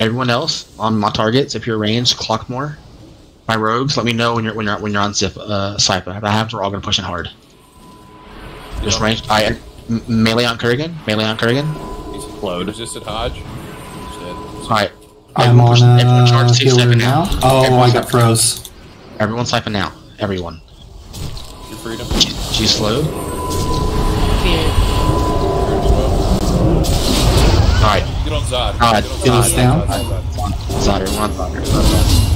Everyone else on my targets, if you're ranged, clock more. My rogues, let me know when you're when you're when you're on zip uh Sypha. I have we're all gonna push in hard. Just Yep. range. I m- melee on Kurgan. Melee on Kurgan. He's Load. Resisted Hodge. He's dead. Alright. I'm Everyone on push- everyone charge uh, six, healer seven now. now. Oh, Everyone I got Sypha. froze. Everyone Sypha now. Everyone. Your freedom. She, she's slowed. Fear. Alright. Get on Zod. Alright, Get on get us Zod. down. Zod, Zod, Zod. Zod, everyone Zod. Zod.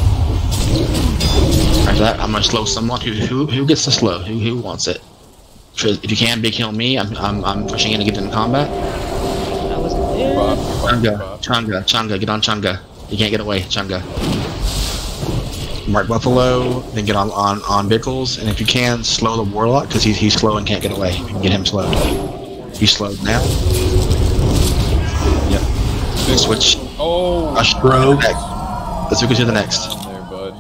After that, I'm gonna slow someone who who who gets the slow. Who who wants it? If you can big kill me, I'm I'm I'm pushing in to get into combat. I wasn't there. Bob, Bob, Bob. Chunga, Chunga, get on Chunga. You can't get away, Chunga. Mark Buffalo, then get on on on Bickles, and if you can, slow the Warlock because he's he's slow and can't get away. You can get him slowed. He's slowed now. Yep. Switch. Oh, Rush. Rogue. Next. Let's see go to the next. there, bud.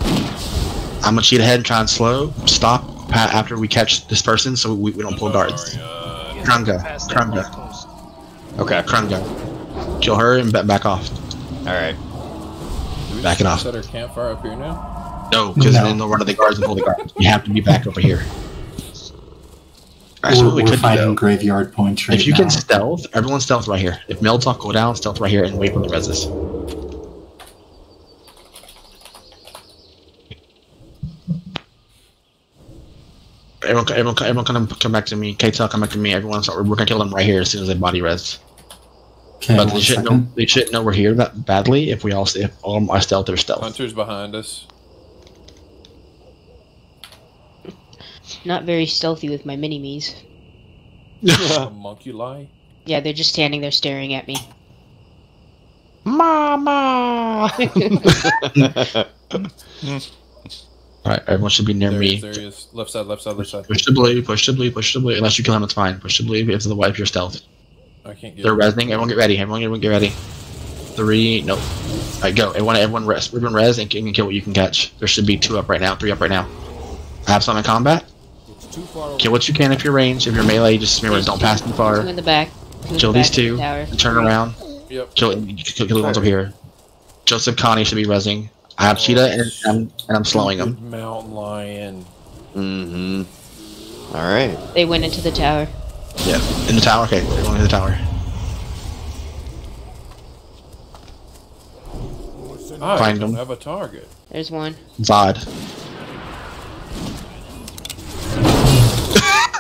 I'm gonna cheat ahead and try and slow. Stop pa- after we catch this person, so we, we don't pull guards. Sorry, uh, Krunga, Krunga. Okay. Krunga. Kill her and ba- back off. All right. do we Back it off. Set our campfire up here now. No, because No. then they'll run to the guards and pull the guards. You have to be back over here. Alright, so we're we we're could fighting graveyard points right if you now. can stealth, everyone stealth right here. If Mel talk, go down, stealth right here, and wait for the reses. Everyone, everyone, everyone, come, come back to me. K-Tel, come back to me. Everyone, start, we're gonna kill them right here as soon as they body res. okay, but they shouldn't know. They shouldn't know we're here that badly. If we all, if all my stealth are stealth. Hunter's behind us. Not very stealthy with my mini me's. Monkey lie. Yeah, they're just standing there staring at me. Mama. All right, everyone should be near There me. is. There he is. Left side. Left side. Left side. Push to blue, push to blue, push to blue. Unless you kill him, it's fine. Push to blue if the wipe your stealth. I can't get. They're him. resing. Everyone get ready. Everyone, everyone get ready. Three, nope. All right, go. Everyone, everyone res. Everyone res and can kill what you can catch. There should be two up right now, three up right now. I have some in combat. Kill what you can if you're ranged. If you're melee, just remember don't pass too Two far. in the back. Two Kill the these back of the two. Tower. And turn around. Yep. Kill, kill, kill the ones up here. Joseph Connie should be resing. I have Cheetah and I'm, and I'm slowing him. Stupid Mountain lion. mm-hmm. All right. They went into the tower. Yeah, in the tower. Okay, they're going to the tower. I Find don't have a target. There's one. Zod.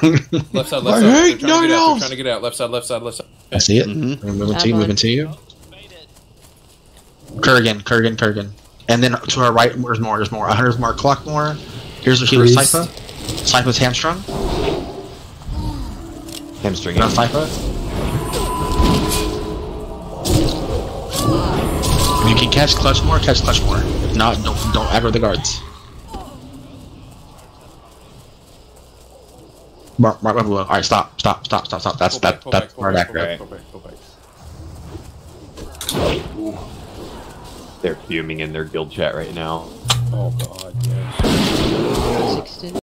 Left side. Left I side. They're hate trying to get night out. Trying to get out. Left side. Left side. Left side. I see it. Mhm. We're moving to you, Have moving to you. Kurgan, Kurgan, Kurgan. And then to our right, there's more, there's more. A hunter's mark, clock more. Here's the healer, Priest. Sypha. Sypha's hamstrung. Hamstring. Get on Sypha. If you can catch clutch more, catch clutch more. If not, don't don't aggro the guards. Mark, mark, mark below. All right, stop, stop, stop, stop, stop. That's Pull back, that that's back, pull hard back, pull back, pull back, pull back. They're fuming in their guild chat right now. Oh god, yes. Six to